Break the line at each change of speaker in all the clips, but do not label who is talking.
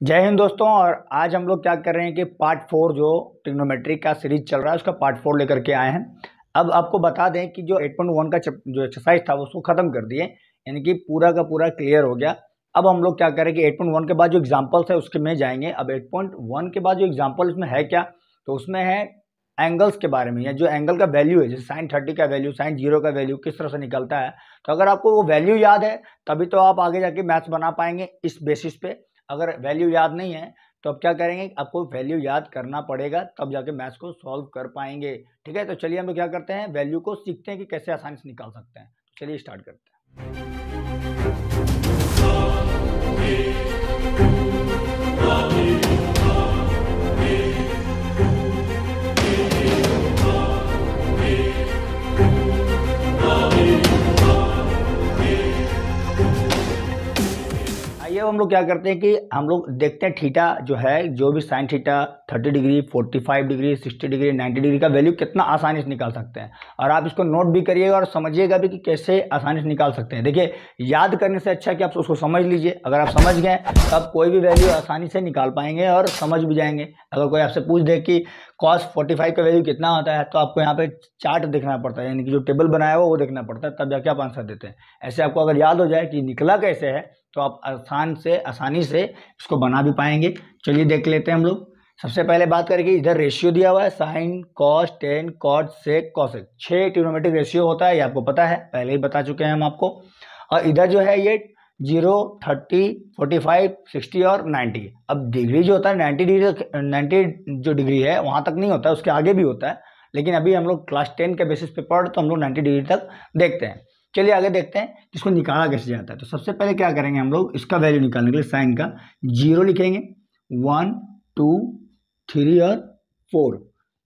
जय हिंद दोस्तों, और आज हम लोग क्या कर रहे हैं कि पार्ट फोर जो ट्रिग्नोमेट्री का सीरीज़ चल रहा है, उसका पार्ट फोर लेकर के आए हैं। अब आपको बता दें कि जो 8.1 का जो एक्सरसाइज था उसको ख़त्म कर दिए, यानी कि पूरा का पूरा क्लियर हो गया। अब हम लोग क्या करें कि 8.1 के बाद जो एग्जाम्पल्स है, उसके में जाएँगे। अब 8.1 के बाद जो एग्ज़ाम्पल उसमें है क्या? तो उसमें है एंगल्स के बारे में, या जो एंगल का वैल्यू है, जैसे साइन थर्टी का वैल्यू साइन ज़ीरो का वैल्यू किस तरह से निकलता है। तो अगर आपको वो वैल्यू याद है, तभी तो आप आगे जाके मैथ्स बना पाएँगे इस बेसिस पे। अगर वैल्यू याद नहीं है तो अब क्या करेंगे? आपको वैल्यू याद करना पड़ेगा, तब जाके मैथ्स को सॉल्व कर पाएँगे। ठीक है? तो चलिए हम लोग क्या करते हैं? वैल्यू को सीखते हैं कि कैसे आसानी से निकाल सकते हैं। चलिए स्टार्ट करते हैं। आइए हम लोग क्या करते हैं कि हम लोग देखते हैं थीटा जो है, जो भी sine theta thirty degree, forty five degree, sixty degree ninety degree का वैल्यू कितना आसानी से निकाल सकते हैं। और आप इसको नोट भी करिएगा और समझिएगा भी कि कैसे आसानी से निकाल सकते हैं। देखिए, याद करने से अच्छा कि आप उसको समझ लीजिए। अगर आप समझ गए तो आप कोई भी वैल्यू आसानी से निकाल पाएँगे और समझ भी जाएँगे। अगर कोई आपसे पूछ दे कि कॉस फोर्टी का वैल्यू कितना होता है तो आपको यहाँ पे चार्ट देखना पड़ता है, यानी कि जो टेबल बनाया हुआ वो देखना पड़ता है, तब जाके आप आंसर देते हैं। ऐसे आपको अगर याद हो जाए कि निकला कैसे है तो आप आसान से, आसानी से इसको बना भी पाएँगे। चलिए देख लेते हैं हम लोग। सबसे पहले बात करेंगे इधर रेशियो दिया हुआ है sine cos tan cot sec cosec छः ट्रिग्नोमेट्रिक रेशियो होता है, ये आपको पता है, पहले ही बता चुके हैं हम आपको। और इधर जो है ये zero thirty forty five sixty और नाइन्टी अब डिग्री जो होता है नाइन्टी डिग्री नाइन्टी जो डिग्री है, वहाँ तक नहीं होता है उसके आगे भी होता है। लेकिन अभी हम लोग क्लास टेन के बेसिस पे पढ़ तो हम लोग नाइन्टी डिग्री तक देखते हैं। चलिए आगे देखते हैं इसको निकाला कैसे जाता है। तो सबसे पहले क्या करेंगे हम लोग, इसका वैल्यू निकालने के लिए साइन का ज़ीरो लिखेंगे। वन टू थ्री और फोर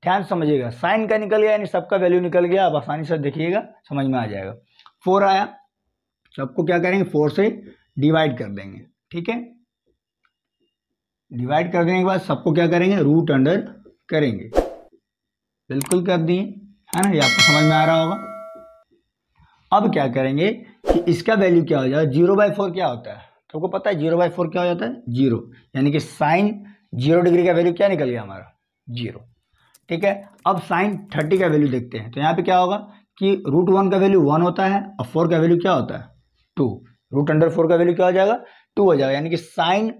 ध्यान समझिएगा साइन का निकल गया, यानी सबका वैल्यू निकल गया। आप आसानी से देखिएगा, समझ में आ जाएगा। फोर आया, सबको क्या करेंगे फोर से डिवाइड कर देंगे, ठीक है? डिवाइड कर देने के बाद सबको क्या करेंगे रूट अंडर करेंगे। बिल्कुल कर दिए, है ना? ये आपको समझ में आ रहा होगा। अब क्या करेंगे कि इसका वैल्यू क्या हो जाएगा? ज़ीरो बाई फोर क्या होता है? तो आपको पता है ज़ीरो बाई फोर क्या हो जाता है? ज़ीरो यानी कि साइन ज़ीरो डिग्री का वैल्यू क्या निकल गया हमारा? ज़ीरो ठीक है? अब साइन थर्टी का वैल्यू देखते हैं। तो यहाँ पे क्या होगा कि रूट वन का वैल्यू वन होता है और फोर का वैल्यू क्या होता है? टू रूट अंडर फोर का वैल्यू क्या हो जाएगा? टू हो जाएगा। यानी कि साइन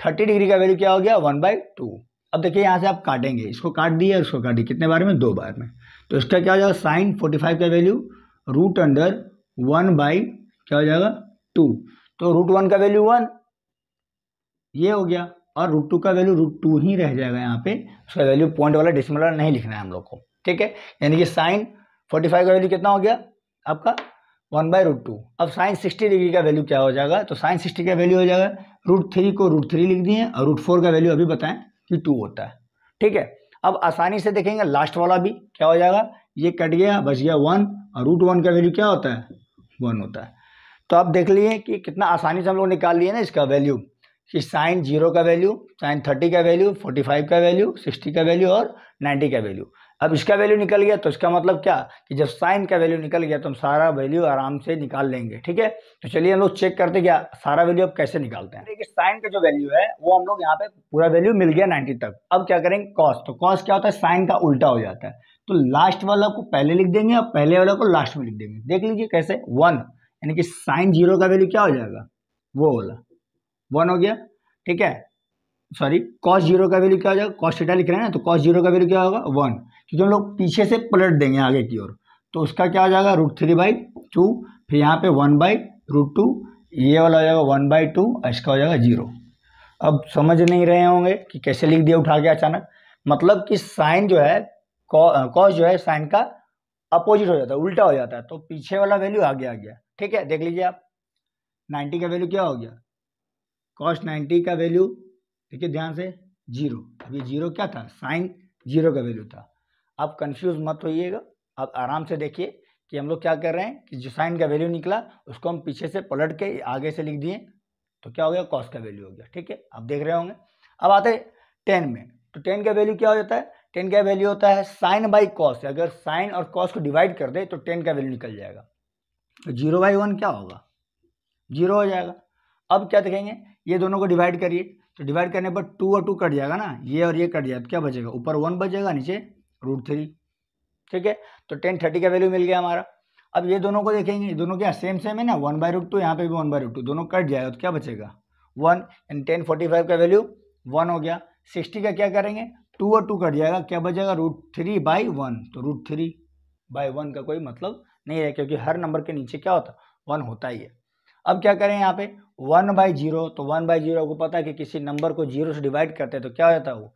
थर्टी डिग्री का वैल्यू क्या हो गया? वन बाई टू अब देखिए यहाँ से आप काटेंगे। इसको काट दिए और इसको काट दिए कितने बार में? दो बार में। तो इसका क्या हो जाएगा? साइन फोर्टी फाइव का value root under one by क्या हो जाएगा? टू तो रूट वन का वैल्यू वन ये हो गया। और रूट टू का वैल्यू रूट टू ही रह जाएगा यहाँ पे। उसका वैल्यू पॉइंट वाला डिसमल वाला नहीं लिखना है हम लोग को। ठीक है? यानी कि साइन फोर्टी फाइव का वैल्यू कितना हो गया? आपका वन बाई रूट टू अब साइन सिक्सटी डिग्री का वैल्यू क्या हो जाएगा? तो साइन सिक्सटी का वैल्यू हो जाएगा। रूट थ्री को रूट थ्री लिख दिए और रूट फोर का वैल्यू अभी बताएँ कि टू होता है। ठीक है? अब आसानी से देखेंगे। लास्ट वाला भी क्या हो जाएगा? ये कट गया, बच गया वन, और रूट वन का वैल्यू क्या होता है? वन होता है। तो आप देख लिए कि कितना आसानी से हम लोग निकाल लिए ना इसका वैल्यू कि साइन ज़ीरो का वैल्यू साइन थर्टी का वैल्यू फोर्टी फाइव का वैल्यू सिक्सटी का वैल्यू और नाइन्टी का वैल्यू अब इसका वैल्यू निकल गया तो इसका मतलब क्या? कि जब साइन का वैल्यू निकल गया तो हम सारा वैल्यू आराम से निकाल लेंगे, ठीक है? तो चलिए हम लोग चेक करते क्या, सारा वैल्यू अब कैसे निकालते हैं। देखिए साइन का जो वैल्यू है, वो हम लोग यहाँ पे पूरा वैल्यू मिल गया नाइन्टी तक। अब क्या करेंगे? कॉस तो कॉस क्या होता है? साइन का उल्टा हो जाता है। तो लास्ट वाला को पहले लिख देंगे और पहले वाला को लास्ट में लिख देंगे। देख लीजिए कैसे? वन यानी कि साइन ज़ीरो का वैल्यू क्या हो जाएगा? वो वाला। वन हो गया, ठीक है? सॉरी कॉस ज़ीरो का वैल्यू क्या हो जाएगा? कॉस थीटा लिख रहे हैं ना तो कॉस ज़ीरो का वैल्यू क्या होगा? वन क्योंकि हम लोग पीछे से पलट देंगे आगे की ओर तो उसका क्या हो जाएगा? रूट थ्री बाई टू फिर यहाँ पे वन बाई रूट टू ये वाला हो जाएगा वन बाई टू इसका हो जाएगा ज़ीरो अब समझ नहीं रहे होंगे कि कैसे लिख दिया उठा के अचानक। मतलब कि साइन जो है कॉस जो है साइन का अपोजिट हो जाता है, उल्टा हो जाता है। तो पीछे वाला वैल्यू आगे आ गया। ठीक है, देख लीजिए आप। नाइन्टी का वैल्यू क्या हो गया? कॉस नाइन्टी का वैल्यू देखिए ध्यान से ज़ीरो अब ये ज़ीरो क्या था? साइन ज़ीरो का वैल्यू था। आप कंफ्यूज मत होइएगा। आप आराम से देखिए कि हम लोग क्या कर रहे हैं कि जो साइन का वैल्यू निकला, उसको हम पीछे से पलट के आगे से लिख दिए। तो क्या हो गया? कॉस का वैल्यू हो गया। ठीक है, आप देख रहे होंगे। अब आते टेन में। तो टेन का वैल्यू क्या हो जाता है? टेन का वैल्यू होता है साइन बाई कॉस। अगर साइन और कॉस को डिवाइड कर दे तो टेन का वैल्यू निकल जाएगा। ज़ीरो बाई वन क्या होगा? ज़ीरो हो जाएगा। अब क्या देखेंगे? ये दोनों को डिवाइड करिए। तो डिवाइड करने पर टू और टू कट जाएगा ना। ये और ये कट जाएगा। तो क्या बचेगा? ऊपर वन बचेगा, नीचे रूट थ्री। ठीक है? तो टेन थर्टी का वैल्यू मिल गया हमारा। अब ये दोनों को देखेंगे। दोनों क्या सेम सेम है ना? वन बाई रूट टू, यहाँ पे भी वन बाई रूट टू। दोनों कट जाएगा तो क्या बचेगा? One and tan forty five का वैल्यू वन हो गया। सिक्सटी का क्या करेंगे? टू और टू कट जाएगा, क्या बचेगा? रूट थ्री बाई वन तो रूट थ्री बाई वन का कोई मतलब नहीं है, क्योंकि हर नंबर के नीचे क्या होता वन होता ही है। अब क्या करें यहाँ पे? वन बाई ज़ीरो तो वन बाई ज़ीरो को पता है कि किसी नंबर को ज़ीरो से डिवाइड करते हैं तो क्या हो जाता है वो?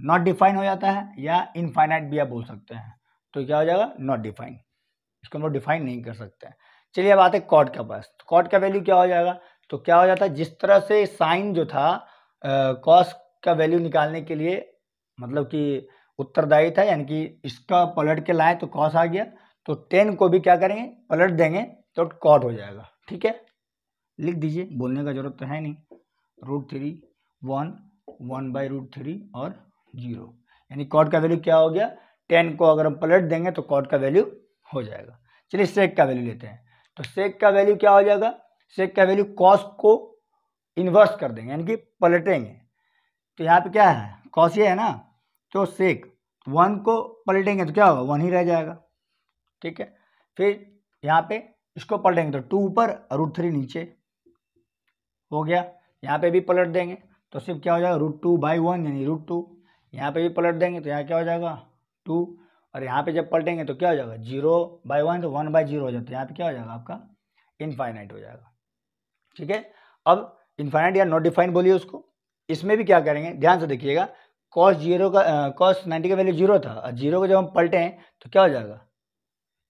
नॉट डिफाइन हो जाता है, या इनफाइनाइट भी आप बोल सकते हैं। तो क्या हो जाएगा? नॉट डिफाइन इसको हम लोग डिफाइन नहीं कर सकते हैं। चलिए अब आते हैं कॉड के पास। तो कॉड का वैल्यू क्या हो जाएगा? तो क्या हो जाता है, जिस तरह से साइन जो था कॉस का वैल्यू निकालने के लिए मतलब कि उत्तरदायी था, यानी कि इसका पलट के लाए तो कॉस आ गया तो टेन को भी क्या करेंगे, पलट देंगे तो कॉट हो जाएगा, ठीक है? लिख दीजिए, बोलने का ज़रूरत तो है नहीं। Root three one one by root three और ज़ीरो यानी कॉट का वैल्यू क्या हो गया? टेन को अगर हम पलट देंगे तो कॉट का वैल्यू हो जाएगा। चलिए सेक का वैल्यू लेते हैं। तो सेक का वैल्यू क्या हो जाएगा? सेक का वैल्यू कॉस को इन्वर्स कर देंगे, यानी कि पलटेंगे। तो यहाँ पे क्या है? कॉस ये है ना? तो सेक वन को पलटेंगे तो क्या होगा? वन ही रह जाएगा। ठीक है? फिर यहाँ पे इसको पलटेंगे तो टू ऊपर और रूट थ्री नीचे। हो गया? यहाँ पे भी पलट देंगे। तो सिर्फ़ क्या हो जाएगा? रूट टू बाई वन यानी रूट टू यहाँ पे भी पलट देंगे तो यहाँ क्या हो जाएगा? टू और यहाँ पे जब पलटेंगे तो क्या हो जाएगा? ज़ीरो बाई वन तो वन बाई ज़ीरो हो जाता है यहाँ पे क्या हो जाएगा आपका? इनफाइनाइट हो जाएगा। ठीक है? अब इनफाइनाइट या नॉट डिफाइन बोलिए उसको। इसमें भी क्या करेंगे? ध्यान से देखिएगा। कॉस ज़ीरो का कॉस नाइन्टी का वैल्यू ज़ीरो था। और ज़ीरो को जब हम पलटें तो क्या हो जाएगा?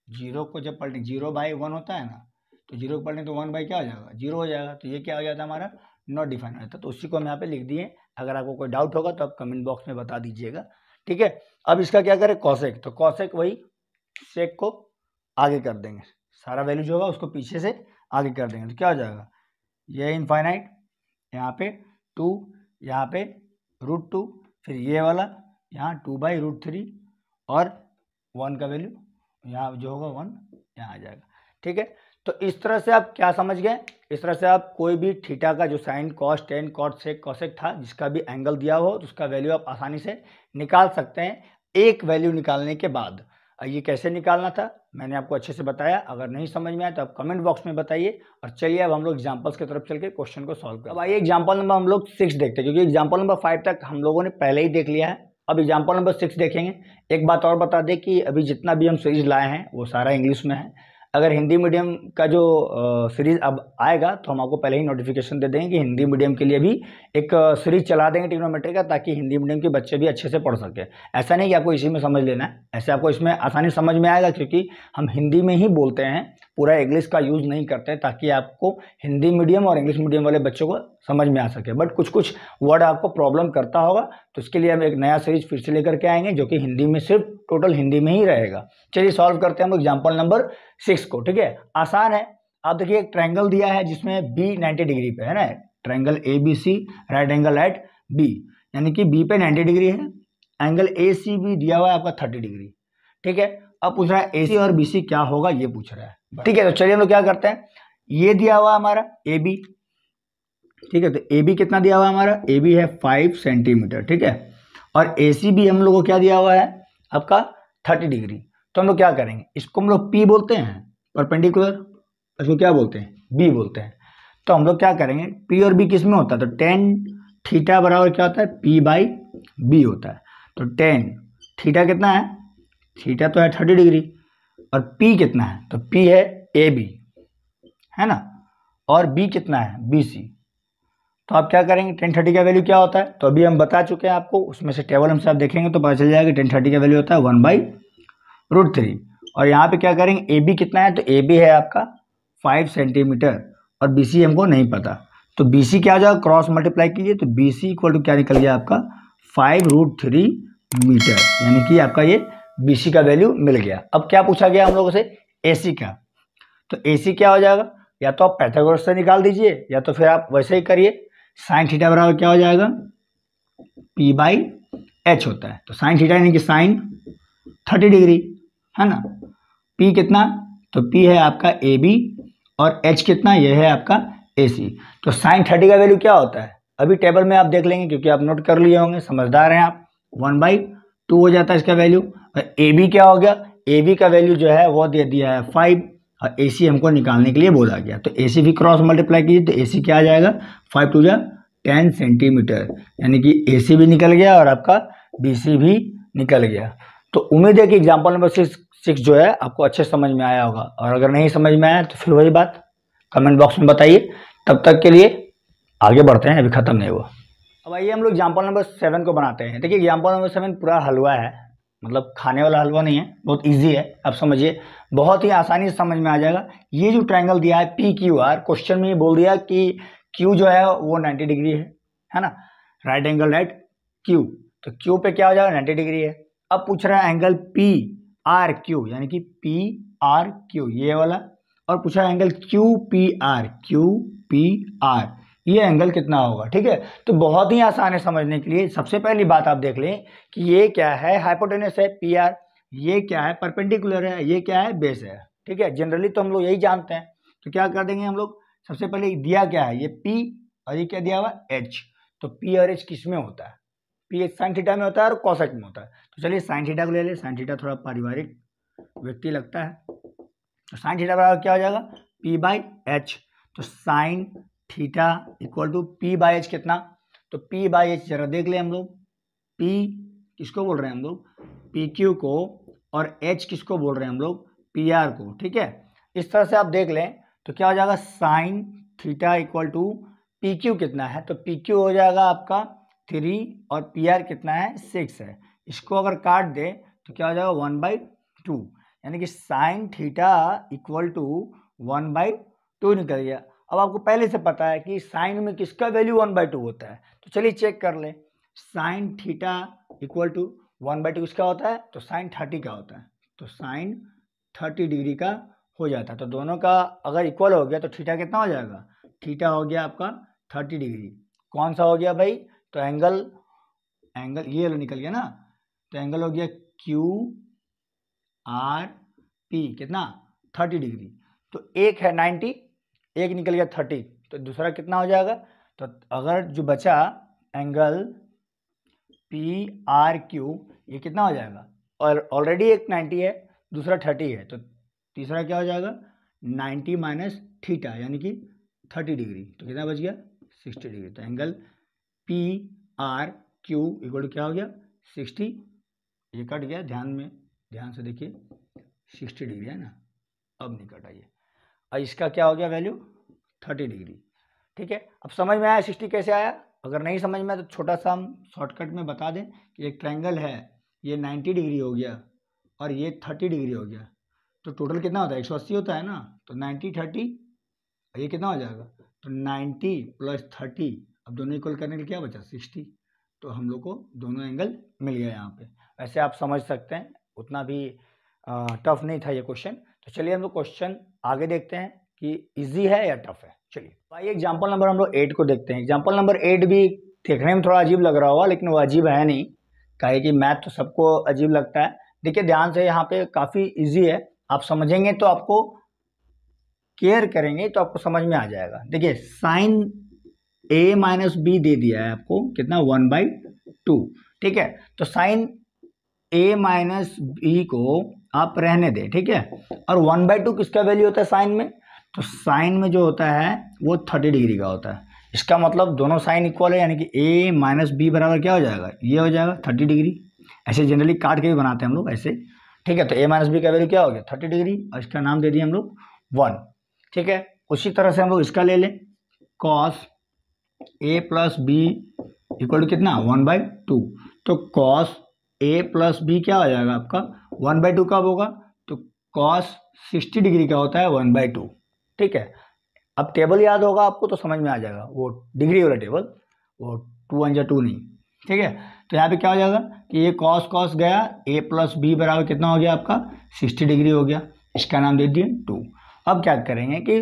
ज़ीरो को जब पलटें ज़ीरो बाई वन होता है ना तो ज़ीरो को पलटें तो वन बाई क्या हो जाएगा? ज़ीरो हो जाएगा। तो ये क्या हो जाता है हमारा? नॉट डिफाइन हो जाता है तो उसी को हम यहाँ पे लिख दिए। अगर आपको कोई डाउट होगा तो आप कमेंट बॉक्स में बता दीजिएगा। ठीक है? अब इसका क्या करें? कॉसेक तो कॉसेक वही सेक को आगे कर देंगे। सारा वैल्यू जो होगा, उसको पीछे से आगे कर देंगे। तो क्या हो जाएगा? ये इनफाइनाइट यहाँ पे टू यहाँ पे रूट टू फिर ये वाला, यहाँ टू बाई रूट थ्री और वन का वैल्यू यहाँ जो होगा वन यहाँ आ जाएगा। ठीक है? तो इस तरह से आप क्या समझ गए? इस तरह से आप कोई भी थीटा का जो sine cos tan cot sec cosec था, जिसका भी एंगल दिया हो तो उसका वैल्यू आप आसानी से निकाल सकते हैं, एक वैल्यू निकालने के बाद। ये कैसे निकालना था, मैंने आपको अच्छे से बताया। अगर नहीं समझ में आया तो आप कमेंट बॉक्स में बताइए। और चलिए अब हम लोग एग्जाम्पल्स की तरफ़ चल के क्वेश्चन को सॉल्व करें अब आइए एग्ज़ाम्पल नंबर हम लोग सिक्स देखते हैं, क्योंकि एग्ज़ाम्पल नंबर फाइव तक हम लोगों ने पहले ही देख लिया है। अब एग्ज़ाम्पल नंबर सिक्स देखेंगे। एक बात और बता दें कि अभी जितना भी हम सीरीज़ लाए हैं, वो सारा इंग्लिश में है। अगर हिंदी मीडियम का जो सीरीज़ अब आएगा तो हम आपको पहले ही नोटिफिकेशन दे देंगे कि हिंदी मीडियम के लिए भी एक सीरीज़ चला देंगे टिग्नोमेट्री का, ताकि हिंदी मीडियम के बच्चे भी अच्छे से पढ़ सकें। ऐसा नहीं कि आपको इसी में समझ लेना है। ऐसे आपको इसमें आसानी समझ में आएगा, क्योंकि हम हिंदी में ही बोलते हैं। पूरा इंग्लिश का यूज़ नहीं करते ताकि आपको हिंदी मीडियम और इंग्लिश मीडियम वाले बच्चों को समझ में आ सके। बट कुछ कुछ वर्ड आपको प्रॉब्लम करता होगा तो इसके लिए हम एक नया सीरीज़ फिर से लेकर के आएँगे, जो कि हिंदी में सिर्फ़ टोटल हिंदी में ही रहेगा। चलिए सॉल्व करते हैं हम एग्ज़ाम्पल नंबर सिक्स को, ठीक है? आसान है। आप देखिए, एक ट्रैंगल दिया है जिसमें बी नाइन्टी डिग्री पे है ना? Triangle A B C right angle at B यानी कि बी पे नाइन्टी डिग्री है एंगल ए सी भी दिया हुआ है आपका थर्टी डिग्री ठीक है? अब पूछ रहा है ए सी और बी सी क्या होगा? ये पूछ रहा है। ठीक है तो चलिए हम लोग क्या करते हैं? ये दिया हुआ हमारा ए बी ठीक है तो ए बी कितना दिया हुआ हमारा? ए बी है फाइव सेंटीमीटर ठीक है? और ए सी भी हम लोग को क्या दिया हुआ है? आपका थर्टी डिग्री तो हम लोग क्या करेंगे? इसको हम लोग पी बोलते हैं परपेंडिकुलर इसको क्या बोलते हैं? बी बोलते हैं। तो हम लोग क्या करेंगे? पी और बी किसमें होता है? तो टेन थीटा बराबर क्या होता है? पी बाई बी होता है। तो टेन थीटा कितना है? थीटा तो है थर्टी डिग्री और पी कितना है? तो पी है ए बी है ना? और बी कितना है? बी सी तो आप क्या करेंगे? टेन थर्टी का वैल्यू क्या होता है? तो अभी हम बता चुके हैं आपको, उसमें से टेबल हमसे आप देखेंगे तो पता चल जाएगा टेन थर्टी का वैल्यू होता है वन बाई रूट थ्री। और यहाँ पे क्या करेंगे? ए बी कितना है? तो ए बी है आपका फाइव सेंटीमीटर, और बी सी हमको नहीं पता। तो बी सी क्या हो जाएगा? क्रॉस मल्टीप्लाई कीजिए तो बी सी इक्वल टू क्या निकल गया आपका? Five root three metre. यानी कि आपका ये बी सी का वैल्यू मिल गया। अब क्या पूछा गया हम लोगों से? ए सी का। तो ए सी क्या हो जाएगा? या तो आप पैथागोरस से निकाल दीजिए, या तो फिर आप वैसे ही करिए। साइन थीटा बराबर क्या हो जाएगा? पी बाई एच होता है। तो साइन थीटा यानी कि साइन थर्टी डिग्री है ना? पी कितना? तो पी है आपका ए बी और एच कितना? यह है आपका ए सी तो साइन थर्टी का वैल्यू क्या होता है? अभी टेबल में आप देख लेंगे, क्योंकि आप नोट कर लिए होंगे, समझदार हैं आप। वन बाई टू हो जाता है इसका वैल्यू ए बी क्या हो गया? ए बी का वैल्यू जो है, वो दे दिया है फाइव और ए सी हमको निकालने के लिए बोला गया। तो ए सी भी क्रॉस मल्टीप्लाई कीजिए तो ए सी क्या आ जाएगा? फाइव टू जा टेन सेंटीमीटर यानी कि ए सी भी निकल गया और आपका बी सी भी निकल गया। तो उम्मीद है कि एग्ज़ाम्पल नंबर सिक्स सिक्स जो है, आपको अच्छे समझ में आया होगा। और अगर नहीं समझ में आया तो फिर वही बात कमेंट बॉक्स में बताइए। तब तक के लिए आगे बढ़ते हैं, अभी ख़त्म नहीं हुआ। अब आइए हम लोग एग्ज़ाम्पल नंबर सेवन को बनाते हैं। देखिए एग्ज़ाम्पल नंबर सेवन पूरा हलवा है। मतलब खाने वाला हलवा नहीं है, बहुत इजी है। आप समझिए, बहुत ही आसानी से समझ में आ जाएगा। ये जो ट्रायंगल दिया है पी क्यू आर क्वेश्चन में ये बोल दिया कि क्यू जो है वो 90 डिग्री है है ना? राइट एंगल राइट क्यू तो क्यू पे क्या हो जाएगा? 90 डिग्री है। अब पूछ रहा है एंगल पी आर क्यू यानी कि पी आर क्यू ये वाला। और पूछा है angle Q P R Q P R ये एंगल कितना होगा, ठीक है? तो बहुत ही आसान है समझने के लिए। सबसे पहली बात आप देख लें कि ये क्या है? हाइपोटेनस है पी आर ये क्या है? परपेंडिकुलर है, ये क्या है? बेस है, ठीक है? जनरली तो हम लोग यही जानते हैं। तो क्या कर देंगे हम लोग? सबसे पहले दिया क्या है? ये पी और ये क्या दिया हुआ? एच तो पी और एच किसमें होता है? पी एच साइन थीटा में होता है और कॉसेक में होता है। तो चलिए साइन थीटा को ले लें। साइन थीटा थोड़ा पारिवारिक व्यक्ति लगता है। तो साइन थीटा बराबर क्या हो जाएगा? पी बाई एच तो sine theta equal to P by H कितना? तो पी बाई एच जरा देख ले हम लोग। पी किसको बोल रहे हैं हम लोग? पी क्यू को और एच किसको बोल रहे हैं हम लोग? पी आर को, ठीक है? इस तरह से आप देख लें तो क्या हो जाएगा? Sine theta equal to P Q कितना है? तो पी क्यू हो जाएगा आपका थ्री और पी आर कितना है? सिक्स है। इसको अगर काट दे तो क्या हो जाएगा? One by two. यानी कि sine theta equal to one by two निकल गया। अब आपको पहले से पता है कि साइन में किसका वैल्यू वन बाई टू होता है। तो चलिए चेक कर ले। Sine theta equal to one by two किसका होता है? तो साइन थर्टी का होता है। तो साइन थर्टी डिग्री का हो जाता है। तो दोनों का अगर इक्वल हो गया तो थीटा कितना हो जाएगा? थीटा हो गया आपका थर्टी डिग्री कौन सा हो गया भाई? तो एंगल एंगल ये निकल गया ना? तो एंगल हो गया क्यू आर पी कितना? थर्टी डिग्री तो एक है नाइन्टी एक निकल गया थर्टी तो दूसरा कितना हो जाएगा? तो अगर जो बचा एंगल पी आर क्यू, ये कितना हो जाएगा? और ऑलरेडी एक नाइन्टी है, दूसरा थर्टी है तो तीसरा क्या हो जाएगा? नाइन्टी माइनस थीटा यानी कि थर्टी डिग्री तो कितना बच गया? सिक्सटी डिग्री तो angle P R Q equal to क्या हो गया? सिक्सटी ये कट गया, ध्यान में, ध्यान से देखिए सिक्सटी डिग्री है ना? अब नहीं कटा ये और इसका क्या हो गया वैल्यू थर्टी डिग्री ठीक है? अब समझ में आया सिक्सटी कैसे आया? अगर नहीं समझ में आया तो छोटा सा हम शॉर्टकट में बता दें कि एक ट्रायंगल है, ये नाइन्टी डिग्री हो गया और ये थर्टी डिग्री हो गया। तो टोटल कितना होता है? एक सौ अस्सी होता है ना? तो नाइन्टी थर्टी ये कितना हो जाएगा? तो नाइन्टी प्लस थर्टी अब दोनों इक्वल करने के लिए क्या बचा? सिक्सटी तो हम लोग को दोनों एंगल मिल गया यहाँ पे। वैसे आप समझ सकते हैं, उतना भी टफ नहीं था ये क्वेश्चन तो चलिए हम लोग क्वेश्चन आगे देखते हैं कि इजी है या टफ है। चलिए भाई एग्ज़ाम्पल नंबर हम लोग एट को देखते हैं। एग्ज़ाम्पल नंबर एट भी देखने में थोड़ा अजीब लग रहा होगा, लेकिन वो अजीब है नहीं। कहे कि मैथ तो सबको अजीब लगता है। देखिए, ध्यान से यहाँ पे काफ़ी इजी है। आप समझेंगे तो आपको केयर करेंगे तो आपको समझ में आ जाएगा। देखिए साइन ए माइनस बी दे दिया है आपको, कितना? वन बाई टू ठीक है तो साइन ए माइनस बी को आप रहने दें, ठीक है? और वन बाई टू किसका वैल्यू होता है साइन में? तो साइन में जो होता है, वो थर्टी डिग्री का होता है। इसका मतलब दोनों साइन इक्वल है, यानी कि ए माइनस बी बराबर क्या हो जाएगा? ये हो जाएगा थर्टी डिग्री ऐसे जनरली काट के भी बनाते हैं हम लोग, ऐसे। ठीक है तो ए माइनस बी का वैल्यू क्या हो गया? थर्टी डिग्री और इसका नाम दे दिए हम लोग वन ठीक है? उसी तरह से हम लोग इसका ले लें। Cos A plus B equal to कितना? वन बाई टू तो कॉस ए प्लस बी क्या हो जाएगा आपका? वन बाई टू कब होगा? तो कॉस सिक्सटी डिग्री का होता है? वन बाई टू ठीक है? अब टेबल याद होगा आपको तो समझ में आ जाएगा। वो डिग्री वाला टेबल वो टू वन या टू नहीं। ठीक है? तो यहाँ पे क्या हो जाएगा कि ये कॉस कॉस गया ए प्लस बी बराबर कितना हो गया आपका? सिक्सटी डिग्री हो गया। इसका नाम दे दिए टू अब क्या करेंगे कि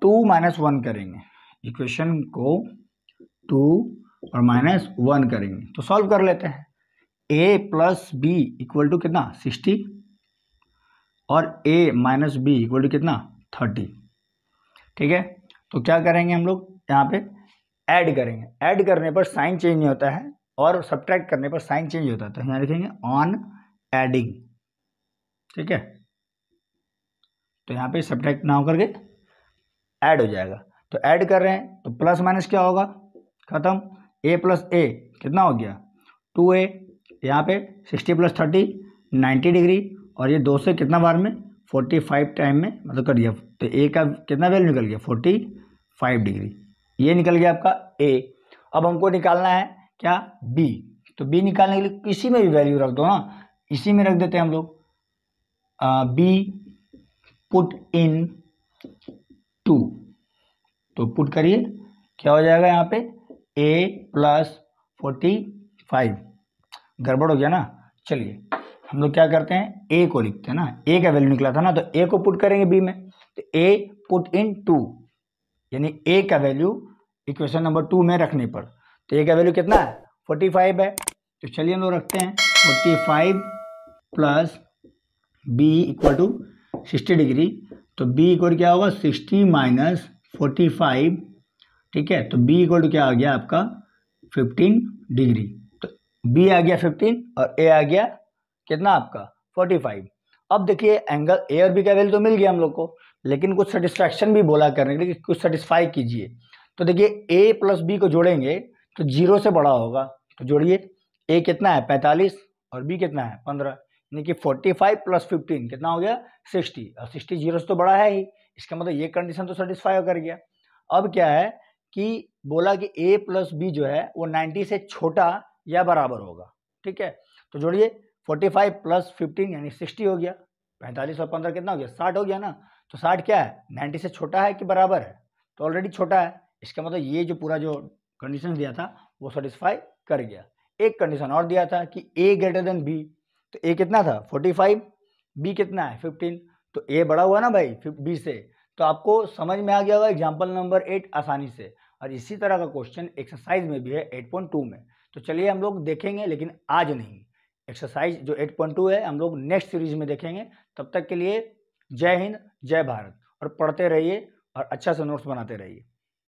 टू माइनस वन करेंगे। इक्वेशन को टू और माइनस वन करेंगे। तो सॉल्व कर लेते हैं। A plus B equal to कितना? सिक्सटी और A minus B equal to कितना? थर्टी ठीक है? तो क्या करेंगे हम लोग? यहाँ पे ऐड करेंगे। ऐड करने पर साइन चेंज नहीं होता है और सब्ट्रैक्ट करने पर साइन चेंज होता है। तो यहाँ लिखेंगे ऑन एडिंग ठीक है? तो यहाँ पे सब्ट्रैक्ट ना होकर के ऐड हो जाएगा। तो ऐड कर रहे हैं तो प्लस माइनस क्या होगा? खत्म। ए प्लस ए कितना हो गया? टू ए यहाँ पे sixty plus thirty, ninety degree और ये दो से कितना बार में? फोर्टी फाइव टाइम में मतलब कर दिया। तो ए का कितना वैल्यू निकल गया? Forty five degree. ये निकल गया आपका ए अब हमको निकालना है क्या? बी तो बी निकालने के लिए किसी में भी वैल्यू रख दो ना। इसी में रख देते हैं हम लोग। बी पुट इन टू तो पुट करिए। क्या हो जाएगा यहाँ पे? ए प्लस फोर्टी फाइव गड़बड़ हो गया ना? चलिए, हम लोग क्या करते हैं? ए को लिखते हैं ना? ए का वैल्यू निकला था ना तो ए को पुट करेंगे बी में। तो ए पुट इन टू यानी ए का वैल्यू इक्वेशन नंबर टू में रखने पर। तो ए का वैल्यू कितना है? फोर्टी फाइव है। तो चलिए हम लोग रखते हैं। Forty five plus B equal to sixty degree तो बी इक्वल क्या होगा? सिक्सटी माइनस फोर्टी फाइव ठीक है? तो बी इक्वल टू क्या आ गया आपका? फिफ्टीन डिग्री बी आ गया फिफ्टीन और ए आ गया कितना आपका? फोर्टी फाइव अब देखिए एंगल ए और बी का वैल्यू तो मिल गया हम लोग को, लेकिन कुछ सेटिस्फैक्शन भी बोला करने के लिए कुछ सेटिस्फाई कीजिए। तो देखिए ए प्लस बी को जोड़ेंगे तो ज़ीरो से बड़ा होगा। तो जोड़िए ए कितना है? पैंतालीस और बी कितना है? पंद्रह। यानी कि फोर्टी फाइव प्लस फिफ्टीन कितना हो गया? सिक्सटी और सिक्सटी ज़ीरो से तो बड़ा है ही। इसका मतलब ये कंडीशन तो सेटिस्फाई कर गया। अब क्या है कि बोला कि ए प्लस बी जो है, वो नाइन्टी से छोटा या बराबर होगा। ठीक है? तो जोड़िए फोर्टी फाइव प्लस फिफ्टीन यानी सिक्सटी हो गया, पैंतालीस और पंद्रह कितना हो गया? साठ हो गया ना? तो साठ क्या है? नाइन्टी से छोटा है कि बराबर है? तो ऑलरेडी छोटा है। इसका मतलब ये जो पूरा जो कंडीशन दिया था, वो सेटिस्फाई कर गया। एक कंडीशन और दिया था कि ए ग्रेटर देन बी तो ए कितना था? फोर्टी फाइव बी कितना है? फिफ्टीन तो ए बड़ा हुआ ना भाई बी से। तो आपको समझ में आ गया होगा एग्ज़ाम्पल नंबर एट आसानी से। और इसी तरह का क्वेश्चन एक्सरसाइज में भी है एट पॉइंट टू में। तो चलिए हम लोग देखेंगे, लेकिन आज नहीं। एक्सरसाइज जो 8.2 है, हम लोग नेक्स्ट सीरीज़ में देखेंगे। तब तक के लिए जय हिंद, जय भारत। और पढ़ते रहिए और अच्छा से नोट्स बनाते रहिए।